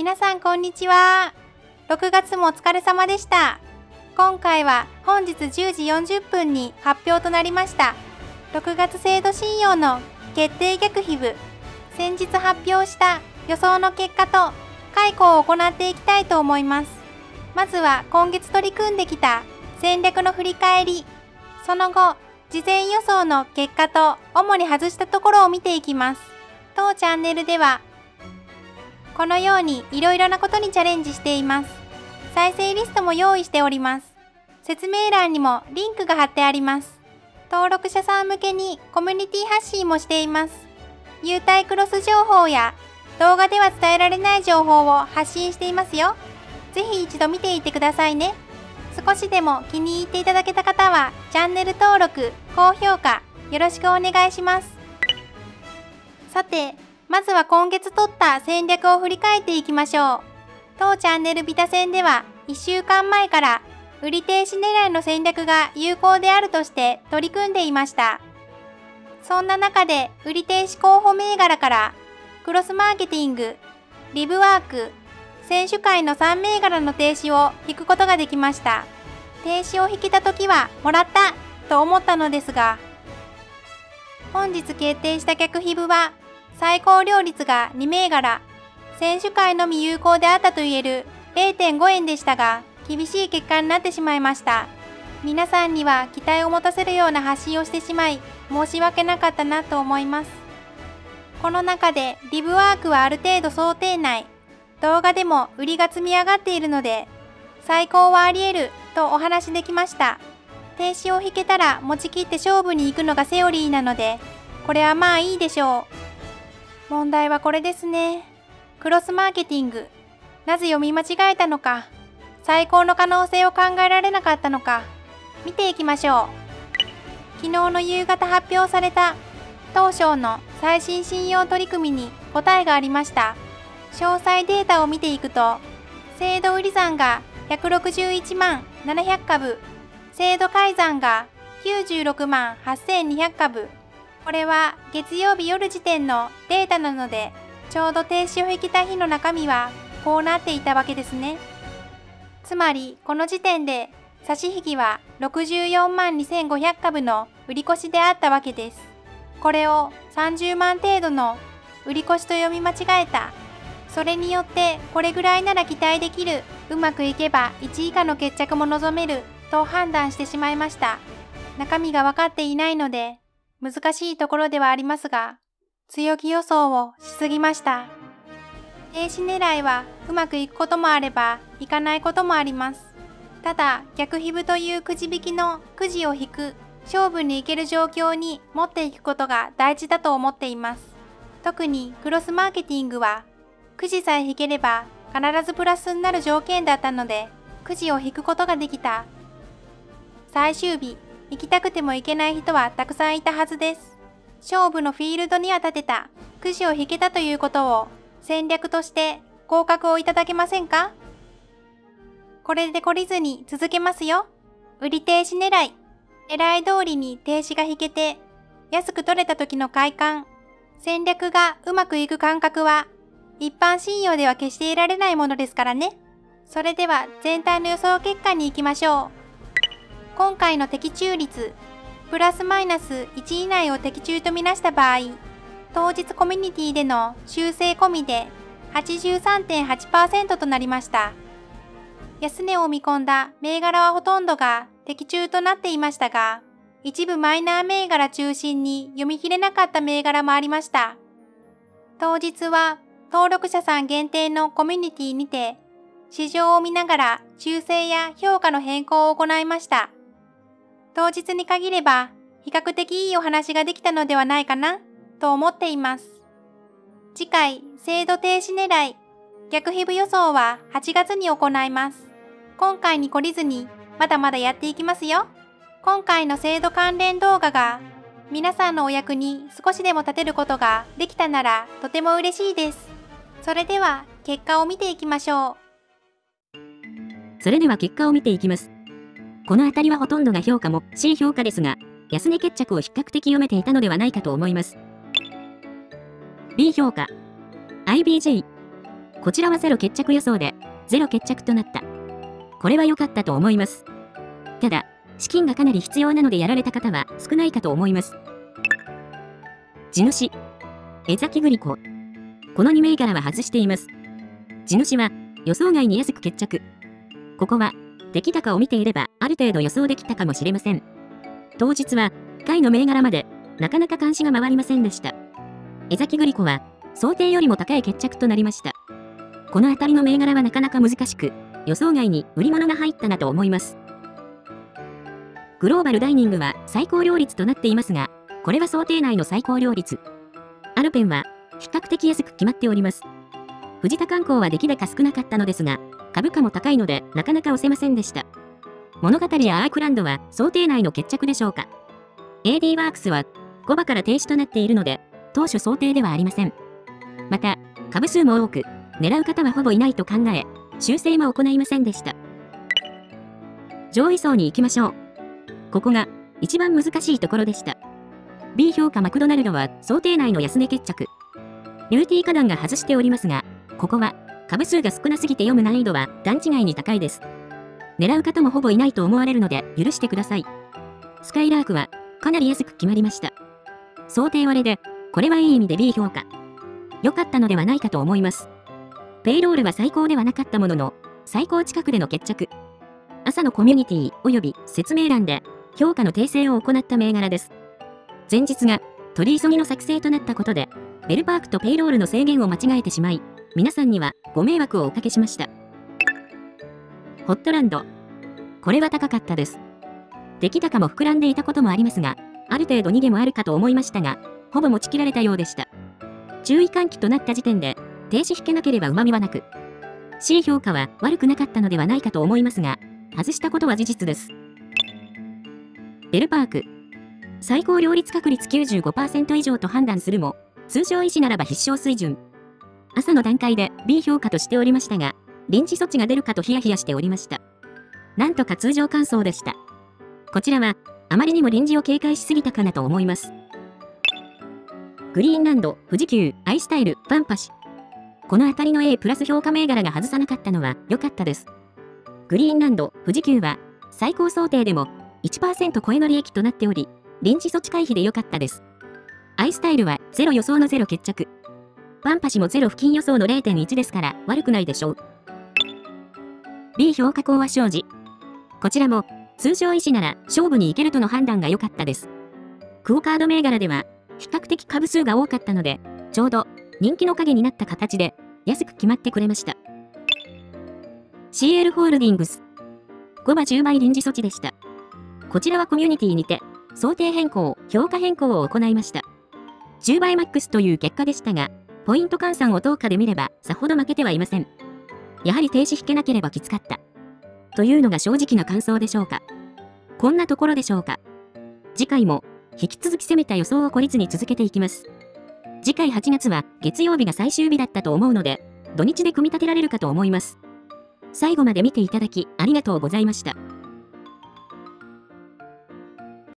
皆さんこんにちは。6月もお疲れ様でした。今回は本日10時40分に発表となりました。6月制度信用の決定逆皮部。先日発表した予想の結果と解雇を行っていきたいと思います。まずは今月取り組んできた戦略の振り返り。その後、事前予想の結果と主に外したところを見ていきます。当チャンネルではこのようにいろいろなことにチャレンジしています。再生リストも用意しております。説明欄にもリンクが貼ってあります。登録者さん向けにコミュニティ発信もしています。優待クロス情報や動画では伝えられない情報を発信していますよ。ぜひ一度見ていてくださいね。少しでも気に入っていただけた方はチャンネル登録、高評価よろしくお願いします。さて、まずは今月取った戦略を振り返っていきましょう。当チャンネルビタ戦では1週間前から売り停止狙いの戦略が有効であるとして取り組んでいました。そんな中で売り停止候補銘柄からクロスマーケティング、リブワーク、選手会の3銘柄の停止を引くことができました。停止を引けた時はもらったと思ったのですが、本日決定した客皮部は最高料率が2銘柄、選手会のみ有効であったと言える0.5円でしたが、厳しい結果になってしまいました。皆さんには期待を持たせるような発信をしてしまい、申し訳なかったなと思います。この中でリブワークはある程度想定内、動画でも売りが積み上がっているので、最高はあり得るとお話しできました。停止を引けたら持ち切って勝負に行くのがセオリーなので、これはまあいいでしょう。問題はこれですね。クロスマーケティング。なぜ読み間違えたのか、最高の可能性を考えられなかったのか、見ていきましょう。昨日の夕方発表された当省の最新信用取り組みに答えがありました。詳細データを見ていくと、制度売り算が161万700株、制度改ざんが96万8200株。これは月曜日夜時点のデータなので、ちょうど停止を引きた日の中身はこうなっていたわけですね。つまり、この時点で差し引きは64万2500株の売り越しであったわけです。これを30万程度の売り越しと読み間違えた。それによってこれぐらいなら期待できる。うまくいけば1以下の決着も望めると判断してしまいました。中身が分かっていないので難しいところではありますが、強気予想をしすぎました。停止狙いはうまくいくこともあればいかないこともあります。ただ逆皮部というくじ引きのくじを引く勝負に行ける状況に持っていくことが大事だと思っています。特にクロスマーケティングはくじさえ引ければ必ずプラスになる条件だったのでくじを引くことができた。最終日、行きたくても行けない人はたくさんいたはずです。勝負のフィールドには立てたくじを引けたということを戦略として合格をいただけませんか？これで懲りずに続けますよ。売り停止狙い。狙い通りに停止が引けて、安く取れた時の快感。戦略がうまくいく感覚は、一般信用では決して得られないものですからね。それでは全体の予想結果に行きましょう。今回の的中率、プラスマイナス1以内を的中とみなした場合、当日コミュニティでの修正込みで83.8%となりました。安値を見込んだ銘柄はほとんどが的中となっていましたが、一部マイナー銘柄中心に読み切れなかった銘柄もありました。当日は登録者さん限定のコミュニティにて、市場を見ながら修正や評価の変更を行いました。当日に限れば比較的いいお話ができたのではないかなと思っています。次回、制度停止狙い、逆皮部予想は8月に行います。今回に懲りずに、まだまだやっていきますよ。今回の制度関連動画が、皆さんのお役に少しでも立てることができたならとても嬉しいです。それでは、結果を見ていきましょう。それでは結果を見ていきます。この辺りはほとんどが評価も C 評価ですが、安値決着を比較的読めていたのではないかと思います。B 評価。IBG。こちらはゼロ決着予想で、ゼロ決着となった。これは良かったと思います。ただ、資金がかなり必要なのでやられた方は少ないかと思います。地主、江崎グリコ。この2銘柄は外しています。地主は予想外に安く決着。ここは出来高を見ていればある程度予想できたかもしれません。当日は下位の銘柄までなかなか監視が回りませんでした。江崎グリコは想定よりも高い決着となりました。この辺りの銘柄はなかなか難しく、予想外に売り物が入ったなと思います。グローバルダイニングは最高料率となっていますが、これは想定内の最高料率。アルペンは比較的安く決まっております。藤田観光は出来高少なかったのですが、株価も高いのでなかなか押せませんでした。物語やアークランドは想定内の決着でしょうか。AD ワークスは5場から停止となっているので、当初想定ではありません。また、株数も多く、狙う方はほぼいないと考え、修正も行いませんでした。上位層に行きましょう。ここが一番難しいところでした。B 評価マクドナルドは想定内の安値決着。ニューティー花壇が外しておりますが、ここは株数が少なすぎて読む難易度は段違いに高いです。狙う方もほぼいないと思われるので許してください。スカイラークはかなり安く決まりました。想定割れで、これはいい意味で B 評価。良かったのではないかと思います。ペイロールは最高ではなかったものの、最高近くでの決着。朝のコミュニティ及び説明欄で評価の訂正を行った銘柄です。前日が取り急ぎの作成となったことで、ベルパークとペイロールの制限を間違えてしまい、皆さんにはご迷惑をおかけしました。ホットランド。これは高かったです。出来高も膨らんでいたこともありますが、ある程度逃げもあるかと思いましたが、ほぼ持ちきられたようでした。注意喚起となった時点で、停止引けなければ旨味はなく、C 評価は悪くなかったのではないかと思いますが、外したことは事実です。ベルパーク。最高両立確率95%以上と判断するも、通常医師ならば必勝水準。朝の段階で B 評価としておりましたが、臨時措置が出るかとヒヤヒヤしておりました。なんとか通常感想でした。こちらは、あまりにも臨時を警戒しすぎたかなと思います。グリーンランド、富士急、アイスタイル、パンパシ。この辺りの A プラス評価銘柄が外さなかったのは良かったです。グリーンランド、富士急は、最高想定でも1%超えの利益となっており、臨時措置回避で良かったです。アイスタイルは0予想の0決着。パンパシも0付近予想の0.1ですから悪くないでしょう。B 評価口は生じ。こちらも通常医師なら勝負に行けるとの判断が良かったです。クオカード銘柄では比較的株数が多かったので、ちょうど人気の影になった形で安く決まってくれました。CL ホールディングス。5場10倍臨時措置でした。こちらはコミュニティにて、想定変更、評価変更を行いました。10倍マックスという結果でしたが、ポイント換算を等価で見れば、さほど負けてはいません。やはり停止引けなければきつかった。というのが正直な感想でしょうか。こんなところでしょうか。次回も、引き続き攻めた予想を孤立に続けていきます。次回8月は月曜日が最終日だったと思うので、土日で組み立てられるかと思います。最後まで見ていただきありがとうございました。